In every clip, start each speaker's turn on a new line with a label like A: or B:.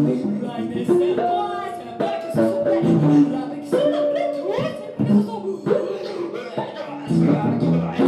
A: Thank you.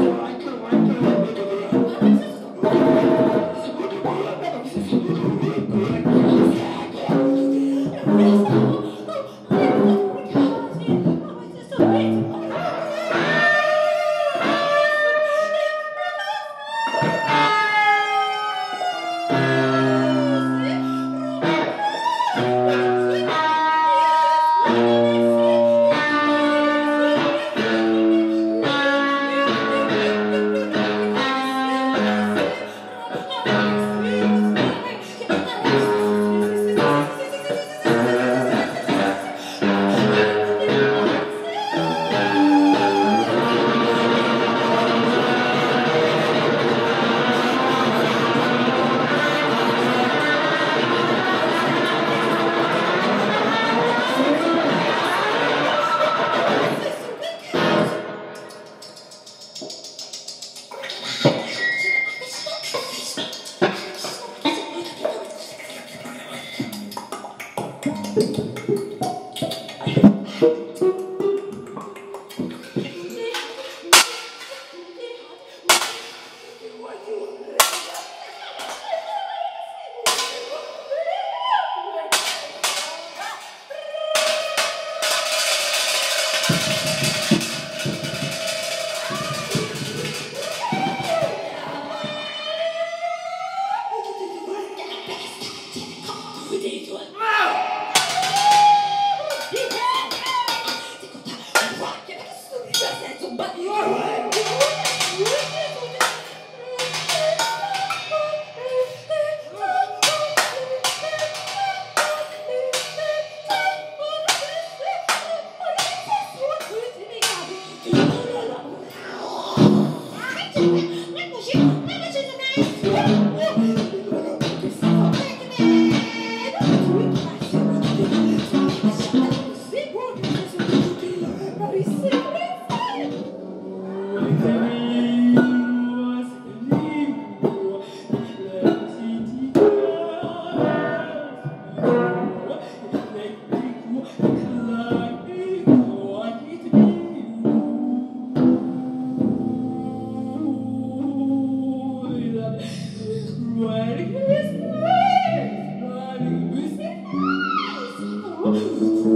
A: but you are. right.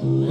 A: Oh,